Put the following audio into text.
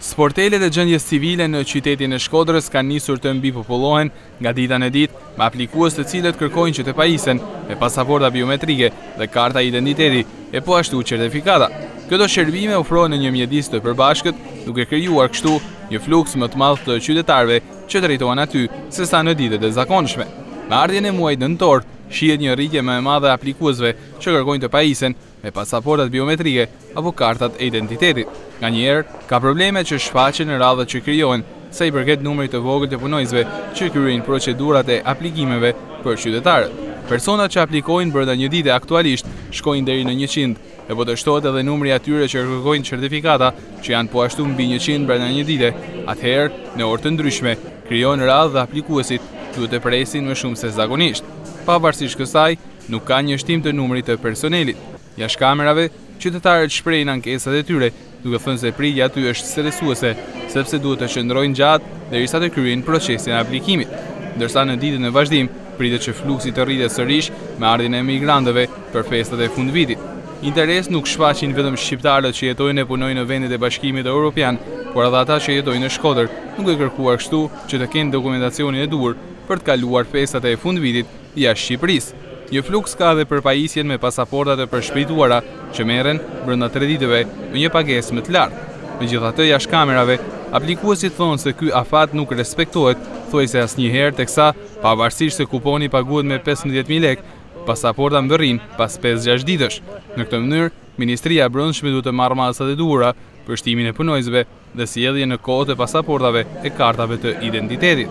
Sportelet e gjendjes civile në qytetin e Shkodrës kanë nisur të mbipopullohen nga dita në ditë me aplikues të cilët kërkojnë që të pajisen me pasaporta biometrike dhe karta identiteti e po ashtu certifikata. Këto shërbime ofrohen në një mjedis të përbashkët duke krijuar kështu një fluks më të madh të qytetarëve që drejtohen aty sesa në ditët e zakonshme. Me ardhjen e muajit nëntor, shihet një rritje më e madhe e aplikuesve që kërkojnë të pajisen me pasaportat biometrike apo kartat e identitetit. Nganjëherë, ka probleme që shfaqen në radhët që krijohen sa i përket numrit të vogël të punonjësve që kryejnë procedurat e aplikimeve për qytetarët. Personat që aplikojnë brenda një dite aktualisht shkojnë deri në njëqind, dhe po të shtohet edhe numri i atyre që kërkojnë certifikata që janë po ashtu mbi njëqind brenda një dite, atëherë, në orë të ndryshme, krijohen radhë dhe aplikuesit duhet të presin më shumë se zakonisht. Pavarësisht kësaj, Nuk ka një shtim të numrit të personelit. Jashtë kamerave, qytetarët shprehin ankesat e tyre, duke thënë se pritja aty është stresuese, sepse duhet të qëndrojnë gjatë derisa të kryejnë procesin e aplikimit. Ndërsa në ditët në vazhdim, pritet që fluksi të rritet sërish me ardhjen e emigrantëve për festat e fundvitit. Interes nuk shfaqin vetëm shqiptarët që jetojnë e punojnë në vendet e Bashkimit Europian, por edhe ata që jetojnë në Shkodër, duke kërkuar kështu që të kenë dokumentacionin e duhur për të kaluar festat e fundvitit. jashtë Shqipërisë. Një fluks ka edhe për pajisjen me pasaportat e përshpejtuara që merren, brenda tre ditëve, me një pagesë më të lartë. Megjithatë, jashtë kamerave, aplikuesit thonë se ky afat nuk respektohet thuajse asnjëherë teksa, pavarësisht se kuponi paguhet me pesëmbëdhjetë mijë lekë, pasaporta mbërrin pas pesë-gjashtë ditësh. Në këtë mënyrë, Ministria e Brendshme duhet të marrë masat e duhura për shtimin e punonjësve. dhe sjelljen në kohë të pasaportave e kartave të identitetit.